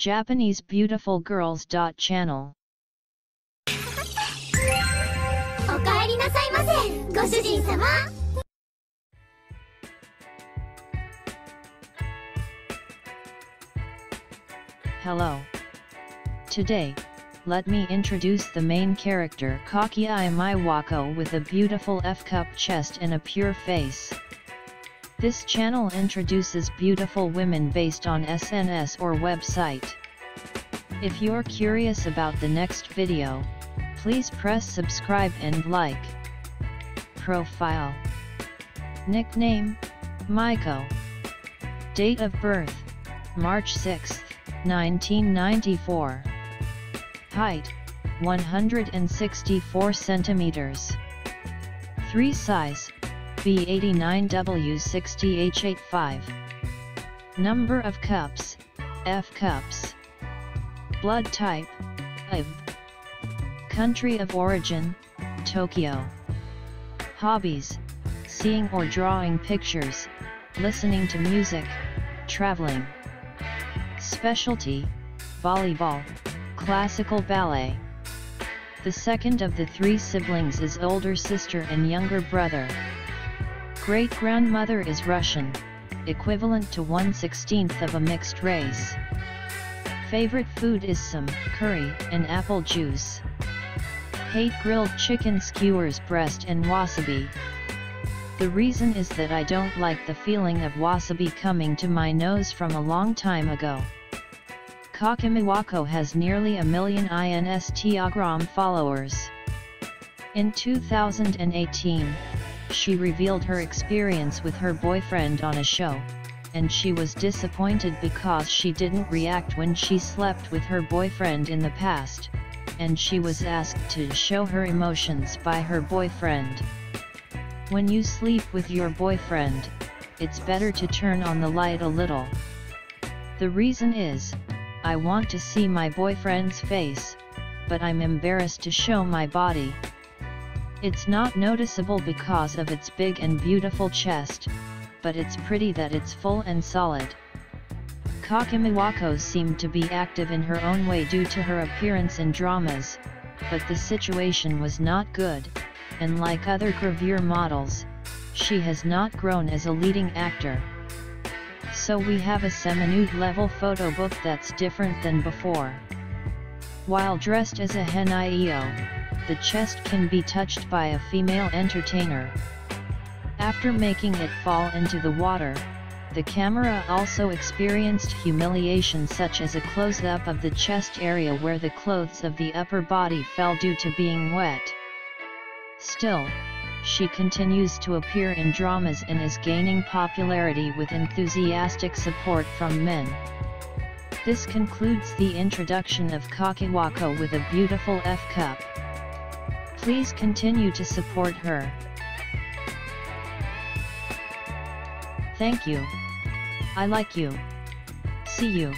Japanese Beautiful Girls. Channel Hello. Today, let me introduce the main character Kakei Miwako with a beautiful F-cup chest and a pure face. This channel introduces beautiful women based on SNS or website. If you're curious about the next video, please press subscribe and like. Profile Nickname Maiko Date of birth March 6, 1994 Height 164 centimeters 3 size B89W60H85 Number of cups F cups. Blood type AB Country of origin Tokyo. Hobbies Seeing or drawing pictures Listening to music Traveling. Specialty Volleyball Classical ballet. The second of the three siblings is older sister and younger brother. Great-grandmother is Russian, equivalent to 1 16th of a mixed race. Favorite food is some curry and apple juice. Hate grilled chicken skewers breast and wasabi. The reason is that I don't like the feeling of wasabi coming to my nose from a long time ago. Kakei Miwako has nearly a million Instagram followers. In 2018, she revealed her experience with her boyfriend on a show, and she was disappointed because she didn't react when she slept with her boyfriend in the past, and she was asked to show her emotions by her boyfriend. When you sleep with your boyfriend, it's better to turn on the light a little. The reason is, I want to see my boyfriend's face, but I'm embarrassed to show my body. It's not noticeable because of its big and beautiful chest, but it's pretty that it's full and solid. Kakei Miwako seemed to be active in her own way due to her appearance in dramas, but the situation was not good, and like other gravure models, she has not grown as a leading actor. So we have a semi-nude level photo book that's different than before. While dressed as a henio, the chest can be touched by a female entertainer. After making it fall into the water, the camera also experienced humiliation such as a close-up of the chest area where the clothes of the upper body fell due to being wet. Still, she continues to appear in dramas and is gaining popularity with enthusiastic support from men. This concludes the introduction of Kakiwako with a beautiful F cup. Please continue to support her. Thank you. I like you. See you.